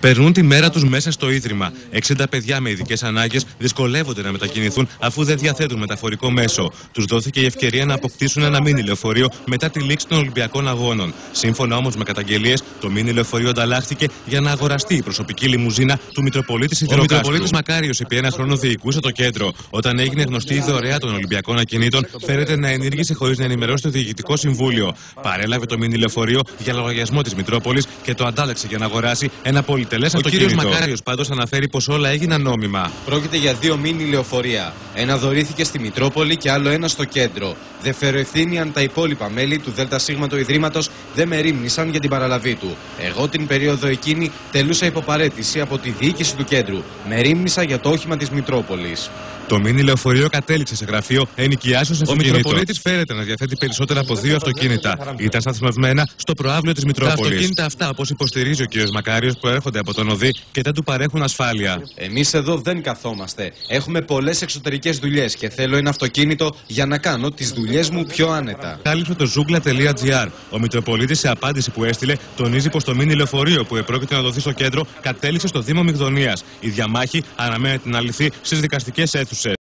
Περνούν τη μέρα τους μέσα στο ίδρυμα. 60 παιδιά με ειδικές ανάγκες δυσκολεύονται να μετακινηθούν αφού δεν διαθέτουν μεταφορικό μέσο. Τους δόθηκε η ευκαιρία να αποκτήσουν ένα μήνυ λεωφορείο μετά τη λήξη των Ολυμπιακών Αγώνων. Σύμφωνα όμως με καταγγελίες, το μήνυ λεωφορείο ανταλλάχθηκε για να αγοραστεί η προσωπική λιμουζίνα του Μητροπολίτης Σιδηροκάστρου. Ο Μητροπολίτης Μακάριος, επί ένα χρόνο διοικούσε το κέντρο. Όταν έγινε γνωστή η δωρεά των Ολυμπιακών Ακινήτων, φέρεται να ενήργησε χωρίς να ενημερώσει το Διοικητικό Συμβούλιο. Παρέλαβε το μήνυ λεωφορείο για λογαριασμό της Μητρόπολης και το αντάλλαξε για να αγοράσει ένα πολυτελές αυτοκίνητο. Ο κ. Μακάριος πάντως αναφέρει πως όλα έγιναν νόμιμα. Πρόκειται για δύο μήνυ λεωφορεία. Ένα δωρήθηκε στη Μητρόπολη και άλλο ένα στο κέντρο. Δεν φέρω ευθύνη αν τα υπόλοιπα μέλη του ΔΣ του Ιδρύματος δεν με ρίμνησαν για την παραλαβή του. Εγώ την περίοδο εκείνη τελούσα υποπαρέτηση από τη διοίκηση του κέντρου. Με ρίμνησα για το όχημα της Μητρόπολης. Το μήνυ λεωφορείο κατέληξε σε γραφείο ενοικιάσεω αυτοκινήτων. Ο Μητροπολίτης φέρεται να διαθέτει περισσότερα από δύο αυτοκίνητα. Ήταν σταθμευμένα στο προάβλιο της Μητρόπολης. Τα αυτοκίνητα αυτά, όπως υποστηρίζει ο κ. Μακάριος, προέρχονται από τον ΟΔΗ και δεν του παρέχουν ασφάλεια. Εμείς εδώ δεν καθόμαστε. Έχουμε πολλές εξωτερικές δουλειές και θέλω ένα αυτοκίνητο για να κάνω τις δουλειές μου πιο άνετα. Κάλυψε το ζούγκλα.gr. Ο Μητροπολίτης σε απάντηση που έστειλε τονίζει πως το μήνυ λεωφορείο που επρόκειται να δοθεί στο κέντρο κατέληξε στο Δήμο Μιγδονίας. Η διαμάχη αναμένεται να λυθεί στις δικαστικές αίθουσες.